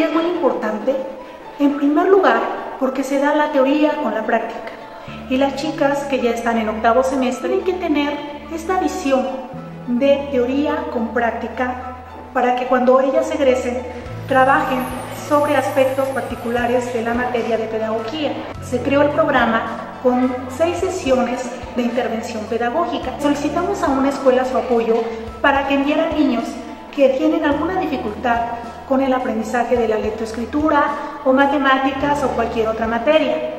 es muy importante, en primer lugar, porque se da la teoría con la práctica. Y las chicas que ya están en octavo semestre tienen que tener esta visión de teoría con práctica para que cuando ellas egresen trabajen sobre aspectos particulares de la materia de pedagogía. Se creó el programa con seis sesiones de intervención pedagógica. Solicitamos a una escuela su apoyo para que enviara niños que tienen alguna dificultad con el aprendizaje de la lectoescritura o matemáticas o cualquier otra materia.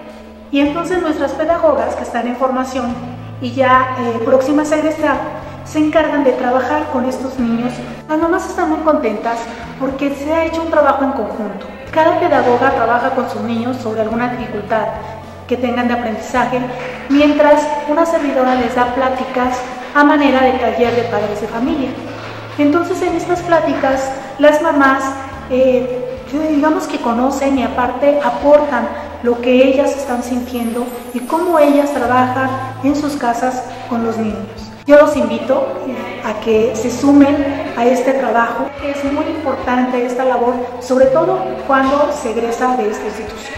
Y entonces nuestras pedagogas que están en formación y ya eh, próximas a egresar se encargan de trabajar con estos niños. Las mamás están muy contentas porque se ha hecho un trabajo en conjunto. Cada pedagoga trabaja con sus niños sobre alguna dificultad que tengan de aprendizaje, mientras una servidora les da pláticas a manera de taller de padres de familia. Entonces en estas pláticas las mamás eh, digamos que conocen y aparte aportan lo que ellas están sintiendo y cómo ellas trabajan en sus casas con los niños. Yo los invito a que se sumen a este trabajo. Es muy importante esta labor, sobre todo cuando se egresa de esta institución.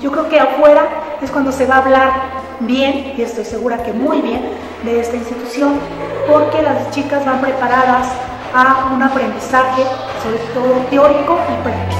Yo creo que afuera es cuando se va a hablar bien, y estoy segura que muy bien, de esta institución, porque las chicas van preparadas a un aprendizaje, sobre todo teórico y práctico.